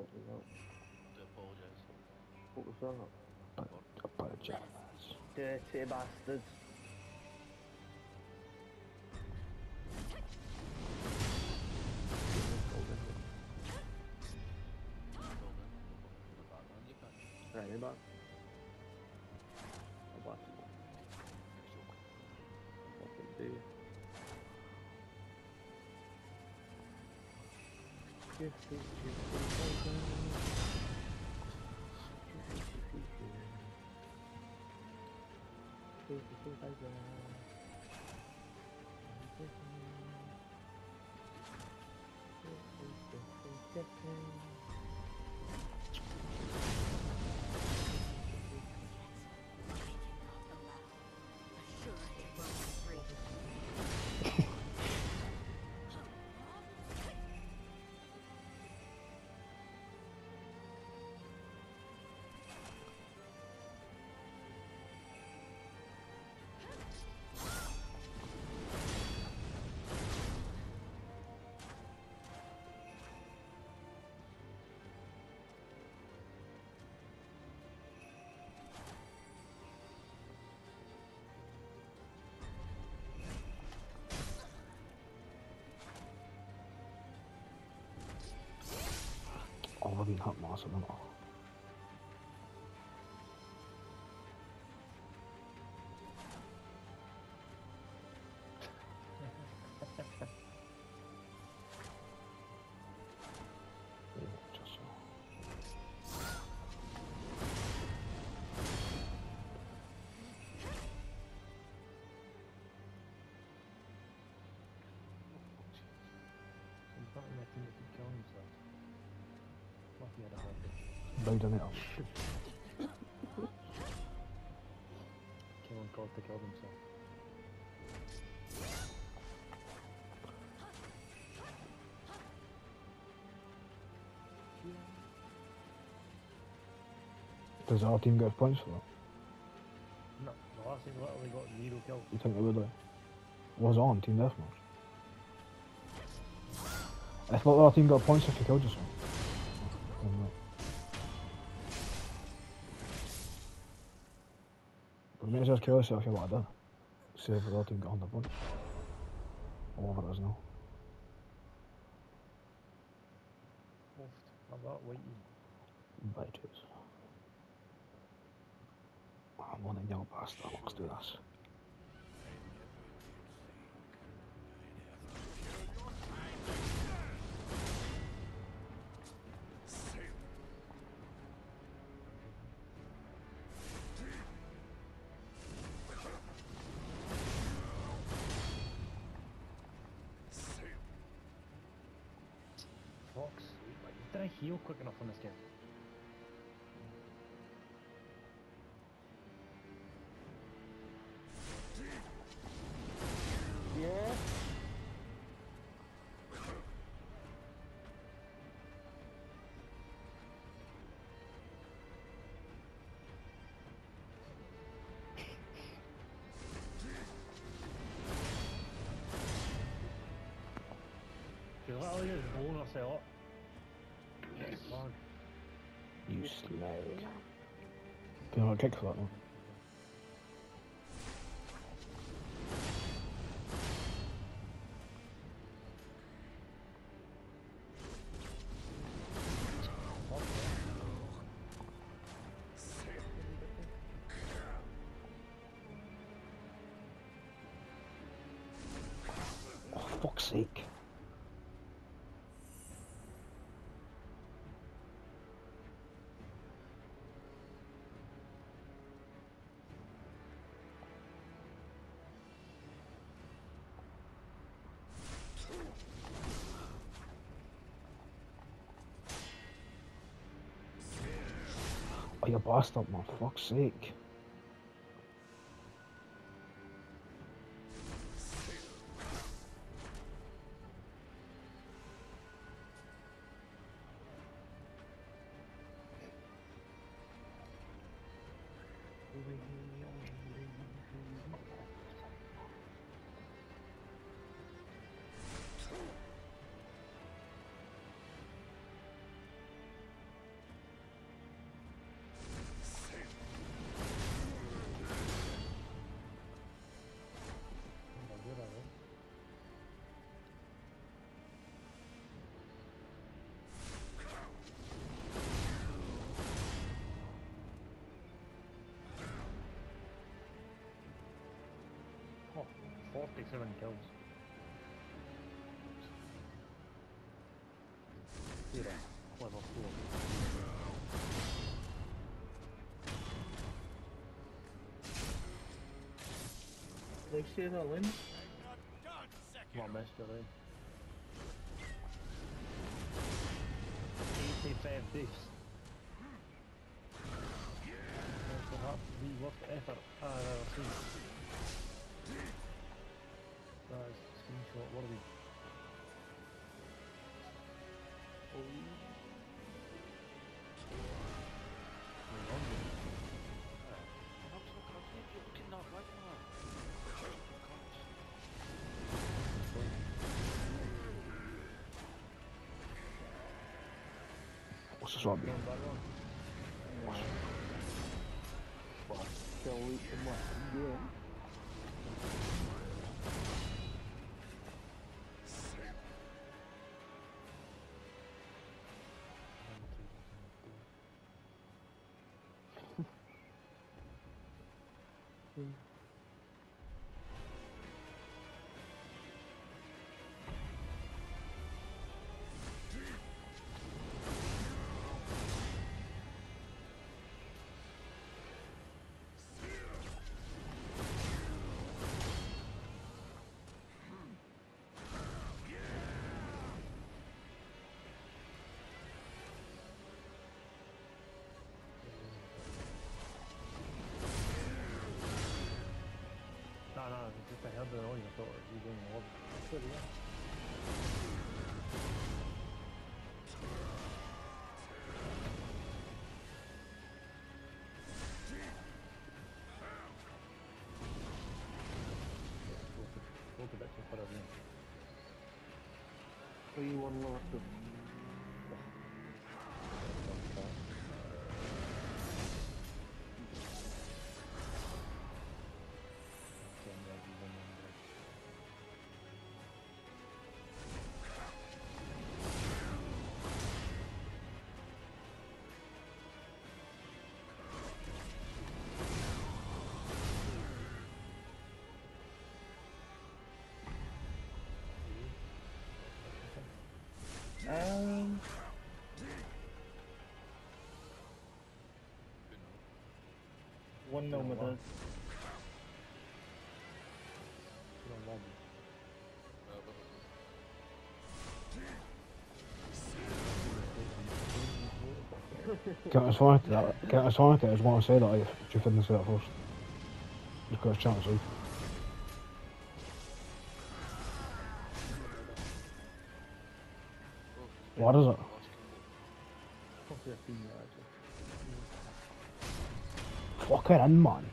fucking hell. do apologise. What was that? Apologise. Dirty bastards. Well done. In the you can. Right, me back. Thank you. Jiffy, Oh, I've been hot What if he had a heart? Died on it. Killing to kill himself. Does our team get points for that? No, the last team literally got zero kills. You think they would? Like? Was on team deathmatch. I thought our team got points if you killed yourself. You may as well kill yourself if you want to. See if our team got 100 points. Or whatever it is now. I'm that whitey. Bitches. I'm on a young bastard. Let's. Did I heal quick enough on this game? Yeah. She literally just blown herself up. You slag. Do you one? Oh, fuck's sake. Oh, you bastard, man. Fuck's sake. 47 kills. Zero. Level 4. They say that in. Come on, Mr. Lynn. 85 deaths. That's perhaps the worst effort ah, I've ever seen. What's this one? Going back no, it's just I heard the noise. I thought it was you doing the lobby. Good, yeah. Go one no with us. lobby. Uh, but Can I swear to that? Can I swear to it? I just want to say that if you didn't say that first. Just because chance of. What is it? Fucking in, man.